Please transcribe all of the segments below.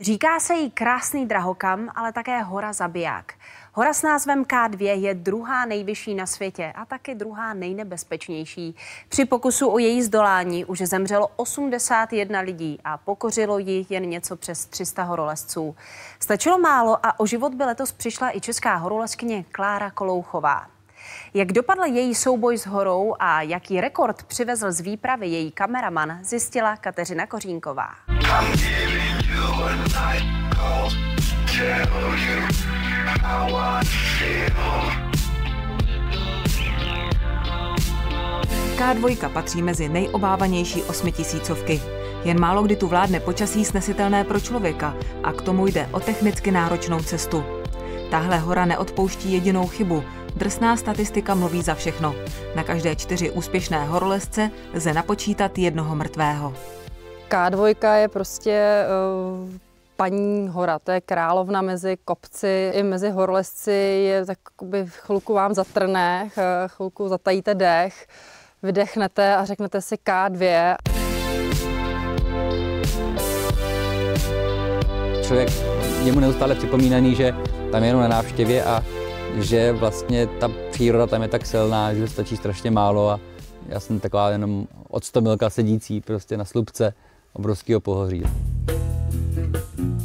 Říká se jí krásný drahokam, ale také hora zabiják. Hora s názvem K2 je druhá nejvyšší na světě a taky druhá nejnebezpečnější. Při pokusu o její zdolání už zemřelo 81 lidí a pokořilo ji jen něco přes 300 horolezců. Stačilo málo a o život by letos přišla i česká horolezkyně Klára Kolouchová. Jak dopadl její souboj s horou a jaký rekord přivezl z výpravy její kameraman, zjistila Kateřina Kořínková. K2 patří mezi nejobávanější osmitisícovky. Jen málo kdy tu vládne počasí snesitelné pro člověka a k tomu jde o technicky náročnou cestu. Tahle hora neodpouští jedinou chybu. Drsná statistika mluví za všechno. Na každé čtyři úspěšné horolezce lze napočítat jednoho mrtvého. K2 je prostě uh, paní hora, to je královna mezi kopci i mezi horolezci, je tak chvilku vám zatrne, chvilku zatajíte dech, vydechnete a řeknete si K2. Člověk je mu neustále připomínaný, že tam je jenom na návštěvě a že vlastně ta příroda tam je tak silná, že stačí strašně málo a já jsem taková jenom odstomilka sedící prostě na slupce obrovského pohoří.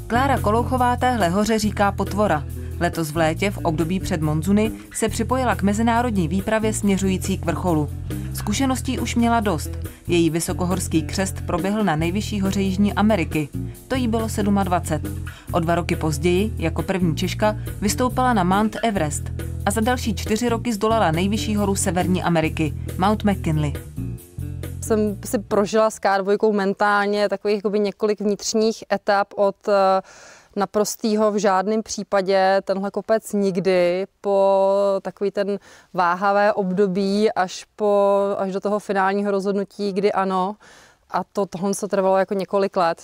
Klára Kolouchová téhle hoře říká potvora. Letos v létě v období před monzuny se připojila k mezinárodní výpravě směřující k vrcholu. Zkušeností už měla dost. Její vysokohorský křest proběhl na nejvyšší hoře Jižní Ameriky. To jí bylo 27. O dva roky později, jako první Češka, vystoupila na Mount Everest a za další čtyři roky zdolala nejvyšší horu Severní Ameriky, Mount McKinley jsem si prožila s K2 mentálně takových jakoby několik vnitřních etap od eh, naprostýho v žádném případě tenhle kopec nikdy po takový ten váhavé období až, po, až do toho finálního rozhodnutí, kdy ano. A to tohle se trvalo jako několik let.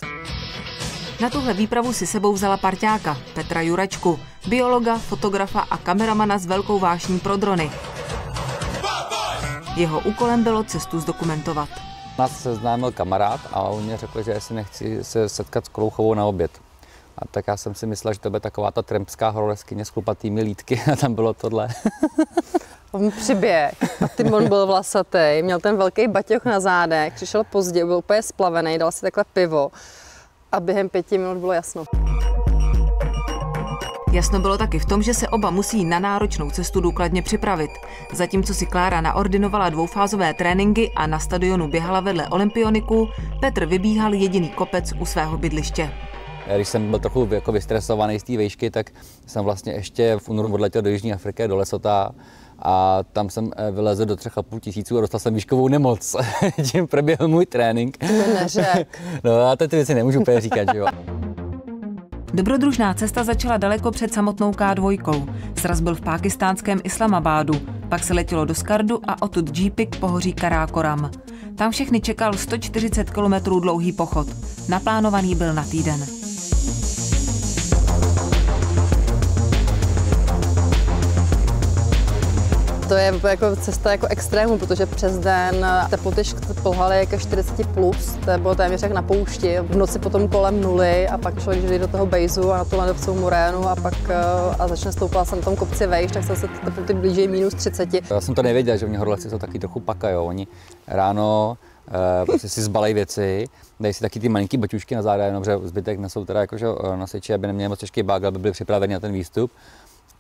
Na tuhle výpravu si sebou vzala parťáka Petra Jurečku, biologa, fotografa a kameramana s velkou vášní pro drony. Jeho úkolem bylo cestu zdokumentovat. Nás seznámil kamarád a on mě řekl, že si nechci se setkat s Klouchovou na oběd. A tak já jsem si myslel, že to bude taková ta trempská horoleskyně s chlupatými lítky a tam bylo tohle. On přiběh a Timon byl vlasatý, měl ten velký baťoch na zádech, přišel pozdě, byl úplně splavený, dal si takhle pivo a během pěti minut bylo jasno. Jasno bylo taky v tom, že se oba musí na náročnou cestu důkladně připravit. Zatímco si Klára naordinovala dvoufázové tréninky a na stadionu běhala vedle olympioniků, Petr vybíhal jediný kopec u svého bydliště. Když jsem byl trochu jako vystresovaný z té výšky, tak jsem vlastně ještě v únoru odletěl do Jižní Afriky, do Lesota a tam jsem eh, vylezl do třech a půl tisíců a dostal jsem výškovou nemoc. Tím proběhl můj trénink. no a ty věci nemůžu úplně říkat, že jo. Dobrodružná cesta začala daleko před samotnou K2. Sraz byl v pákistánském Islamabádu, pak se letělo do Skardu a odtud jeepy k pohoří Karákoram. Tam všechny čekal 140 km dlouhý pochod. Naplánovaný byl na týden. To je jako cesta jako extrému, protože přes den teploty polhaly jako 40 plus, to bylo téměř jak na poušti. V noci potom kolem nuly a pak člověk jde do toho bejzu a na tu ledovcovou morénu a pak eh, a začne stoupat jsem tam kopci vejš, tak se teploty blíží minus 30. Já jsem to nevěděl, že mě horolezci jsou taky trochu pakajo. Oni ráno Uh, prostě si zbalej věci, dají si taky ty malinký baťušky na záda, jenom, že zbytek nesou teda jakože eh, nosiči, aby neměli moc těžký bágl, aby byli připraveni na ten výstup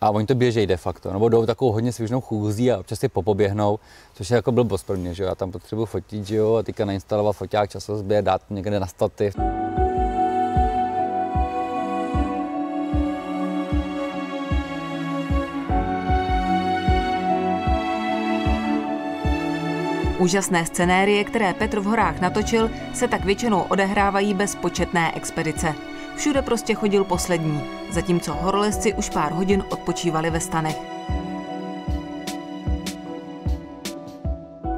a oni to běžejí de facto, nebo jdou takovou hodně svěžnou chůzí a občas si popoběhnou, což je jako blbost pro mě, že jo, já tam potřebuji fotit, že jo, a teďka nainstalovat foťák časozběr, dát někde na stativ. Úžasné scenérie, které Petr v horách natočil, se tak většinou odehrávají bez početné expedice. Všude prostě chodil poslední, zatímco horolezci už pár hodin odpočívali ve stanech.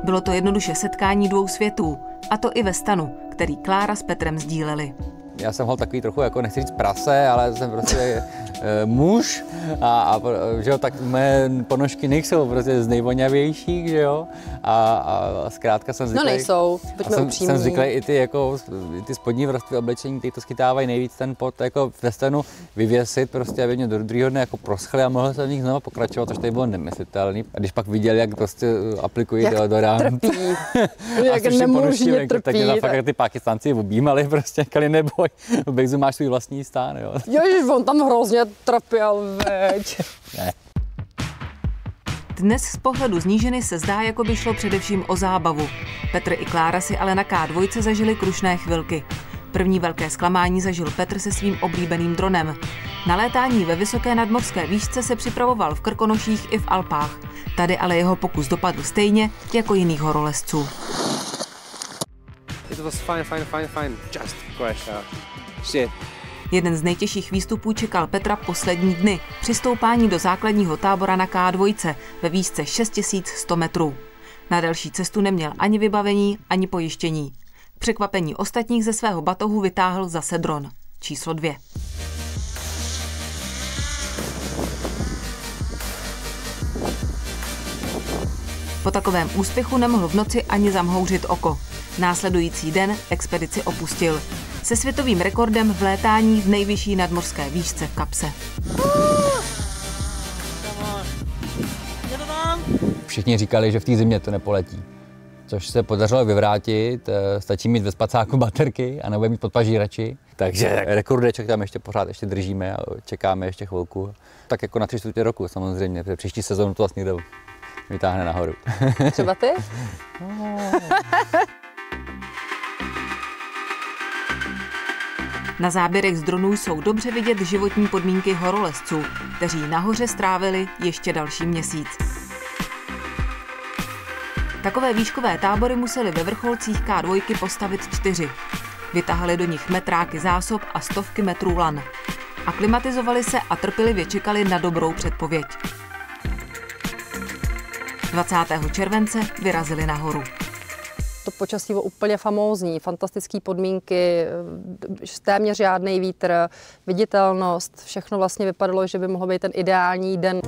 Bylo to jednoduše setkání dvou světů, a to i ve stanu, který Klára s Petrem sdíleli. Já jsem hol takový trochu, jako nechci říct prase, ale jsem prostě e, muž a, a že jo, tak mé ponožky nejsou prostě z nejvoňavějších, že jo, a, a zkrátka jsem zvyklý. No nejsou, buďme jsem, upřímní. jsem zvyklý i ty, jako, ty spodní vrstvy oblečení, ty to skytávají nejvíc ten pot jako ve stanu vyvěsit, prostě aby mě do druhého dne jako proschly a mohl jsem v nich znovu pokračovat, což tady bylo nemyslitelný. A když pak viděl, jak prostě aplikují jak deodorant. Trpí. jak nemožně trpí. Tak mě fakt ty Pakistanci objímali, prostě říkali, neboj, v Bejzu máš svůj vlastní stán, jo. Ježiš, on tam hrozně trpěl, veď. ne. Dnes z pohledu zníženy se zdá, jako by šlo především o zábavu. Petr i Klára si ale na K2 zažili krušné chvilky. První velké zklamání zažil Petr se svým oblíbeným dronem. Na létání ve vysoké nadmořské výšce se připravoval v Krkonoších i v Alpách. Tady ale jeho pokus dopadl stejně jako jiných horolezců. Fine, fine, fine, fine. Just crash. Shit. Jeden z nejtěžších výstupů čekal Petra poslední dny při stoupání do základního tábora na K2 ve výšce 6100 metrů. Na další cestu neměl ani vybavení, ani pojištění. Překvapení ostatních ze svého batohu vytáhl zase dron. Číslo dvě. Po takovém úspěchu nemohl v noci ani zamhouřit oko. Následující den expedici opustil. Se světovým rekordem v létání v nejvyšší nadmořské výšce v kapse. Všichni říkali, že v té zimě to nepoletí. Což se podařilo vyvrátit, eh, stačí mít ve spacáku baterky a nebo mít podpažírači. Takže rekordeček tam ještě pořád ještě držíme a čekáme ještě chvilku. Tak jako na tři čtvrtě roku samozřejmě, protože příští sezónu to vlastně vytáhne nahoru. Třeba ty? Na záběrech z dronů jsou dobře vidět životní podmínky horolezců, kteří nahoře strávili ještě další měsíc. Takové výškové tábory museli ve vrcholcích K2 postavit čtyři. Vytahali do nich metráky zásob a stovky metrů lan. Aklimatizovali se a trpělivě čekali na dobrou předpověď. 20. července vyrazili nahoru to počasí bylo úplně famózní, fantastické podmínky, téměř žádný vítr, viditelnost, všechno vlastně vypadalo, že by mohl být ten ideální den.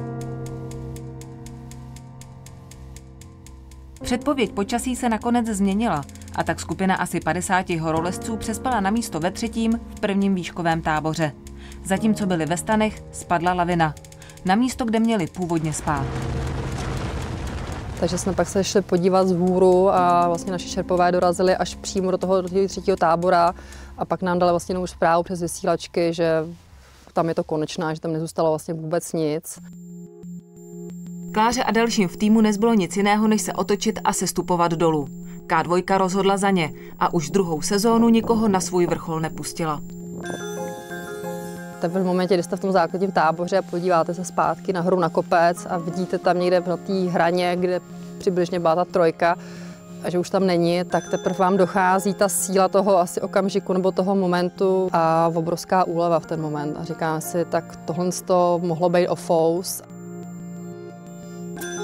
Předpověď počasí se nakonec změnila a tak skupina asi 50 horolezců přespala na místo ve třetím v prvním výškovém táboře. Zatímco byli ve stanech, spadla lavina. Na místo, kde měli původně spát. Takže jsme pak se šli podívat z hůru a vlastně naši šerpové dorazili až přímo do toho, třetího tábora a pak nám dali vlastně už zprávu přes vysílačky, že tam je to konečná, že tam nezůstalo vlastně vůbec nic. Kláře a dalším v týmu nezbylo nic jiného, než se otočit a sestupovat dolů. K2 rozhodla za ně a už druhou sezónu nikoho na svůj vrchol nepustila. Tak v momentě, kdy jste v tom základním táboře a podíváte se zpátky nahoru na kopec a vidíte tam někde na té hraně, kde přibližně byla ta trojka, a že už tam není, tak teprve vám dochází ta síla toho asi okamžiku nebo toho momentu a obrovská úleva v ten moment. A říkám si, tak tohle to mohlo být o fous.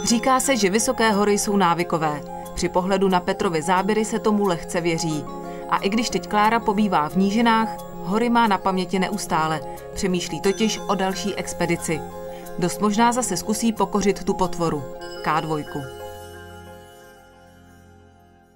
Říká se, že vysoké hory jsou návykové. Při pohledu na Petrovy záběry se tomu lehce věří. A i když teď Klára pobývá v nížinách, hory má na paměti neustále. Přemýšlí totiž o další expedici. Dost možná zase zkusí pokořit tu potvoru. K2.